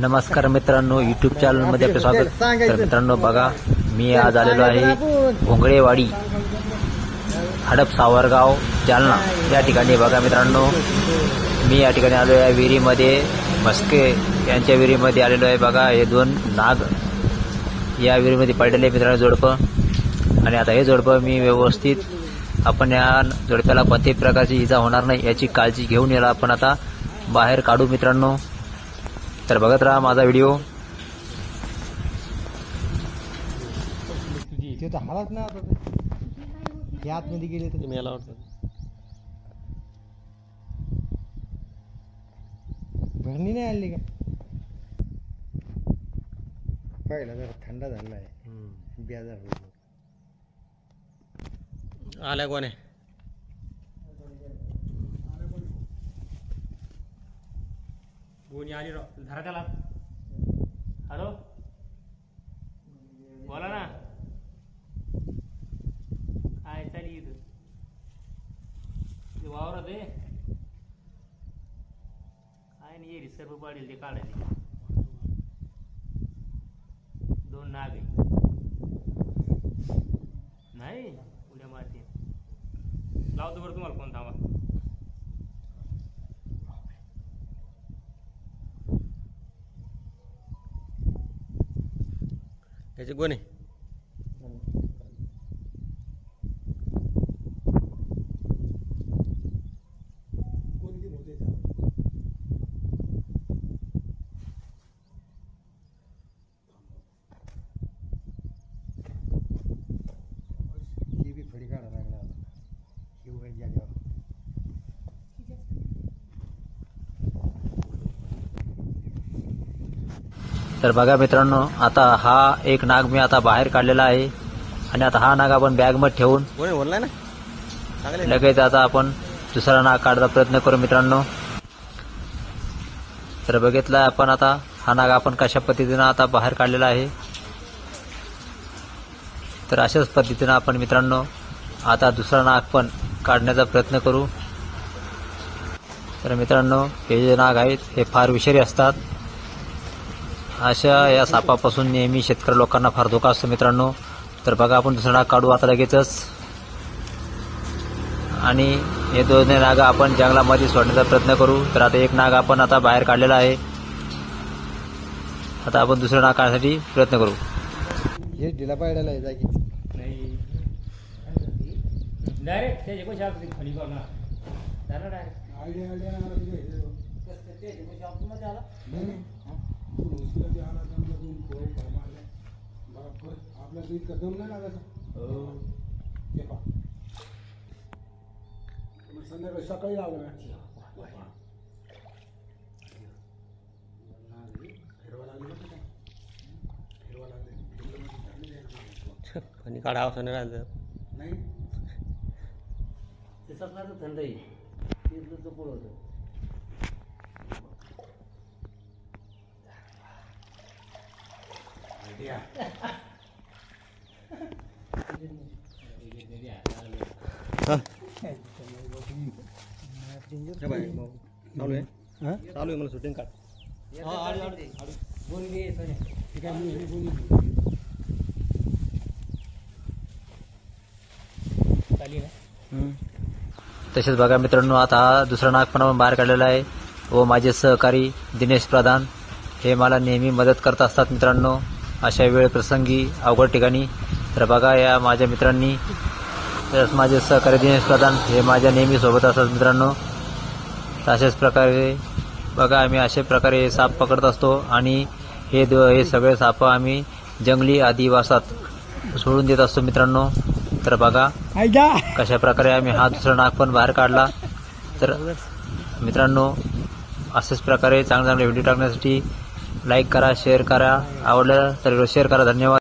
नमस्कार मित्रांनो युट्यूब चॅनलमध्ये आपलं स्वागत. तर मित्रांनो बघा मी आज आलेलो आहे भोंगळेवाडी हडप सावरगाव जालना. या ठिकाणी बघा मित्रांनो मी या ठिकाणी आलो आहे विहिरीमध्ये. मस्के यांच्या विहिरीमध्ये आलेलो आहे बघा हे दोन नाग. या विहिरीमध्ये पडलेले मित्रांनो जोडपं आणि आता हे जोडपं मी व्यवस्थित आपण या जोडप्याला कोणत्याही प्रकारची इजा होणार नाही याची काळजी घेऊन याला आपण आता बाहेर काढू मित्रांनो. तर बघत राहा माझा व्हिडिओ तुझी ते तर हालत नाही आता. हे आतमध्ये गेले तर. मेला वाटतं. भरणी नाही आणली का? पहिला जरा थंड झाला आहे बेजार आल्या कोणे? कोणी आली राव? धरा त्याला. हॅलो? बोला ना. काय चाली इथं? ते वावरात आहे. काय नाही येरी सर्व पाडील ते काढायचे. दोन नाग आहे. नाही? उद्या मारते लावतो बरं तुम्हाला फोन थांबा. त्याचे कोणे ही बी फडी काढा लागला आता ही उघड जागेवर तर बघा मित्रांनो आता हा एक नाग मी आता बाहेर काढलेला आहे. आणि आता हा नाग आपण बॅगमध्ये ठेवून लगेच आता आपण दुसरा नाग काढायचा प्रयत्न करू मित्रांनो. तर बघितलं आपण आता हा नाग आपण कशा पद्धतीनं आता बाहेर काढलेला आहे. तर अशाच पद्धतीनं आपण मित्रांनो आता दुसरा नाग पण काढण्याचा प्रयत्न करू. तर मित्रांनो हे जे नाग आहेत हे फार विषारी असतात. अशा या सापापासून नेहमी शेतकरी लोकांना फार धोका असतो मित्रांनो. तर बघा आपण दुसरा नाग काढू आता लगेचच. आणि हे दोन नाग आपण जंगलामध्ये सोडण्याचा प्रयत्न करू. तर आता एक नाग आपण आता बाहेर काढलेला आहे. आता आपण दुसरं नाग काढण्यासाठी प्रयत्न करू. हे आहे जागी नाही. डायरेक्ट त्याचे पैसे असतील खाली बघा झालं डायरेक्ट सकाळी लावलं आणि काढा असं नाही राहिलं ते सपनाचं थंड आहे तिथलं तो होतं चालू आहे चालू आहे मला शूटिंग काढ तसेच बघा मित्रांनो आता हा दुसरा नाग पण आपण बाहेर काढलेला आहे. व माझे सहकारी दिनेश प्रधान हे मला नेहमी मदत करत असतात मित्रांनो. अशा वेळ प्रसंगी अवघड ठिकाणी तर बघा या माझ्या मित्रांनी. तसेच माझे सहकारी दिनेश प्रधान हे माझ्या नेहमी सोबत असतात मित्रांनो. तर अशाच प्रकारे बघा आम्ही अशा प्रकारे साप पकडत असतो आणि हे दो हे सगळे साप आम्ही जंगली आदिवासात सोडून देत असतो मित्रांनो. तर बघा कशा प्रकारे आम्ही हा दुसरा नाग पण बाहेर काढला. तर मित्रांनो अशाच प्रकारे चांगले चांगले व्हिडिओ टाकण्यासाठी लाईक करा शेअर करा. आवडलं तर शेअर करा. धन्यवाद.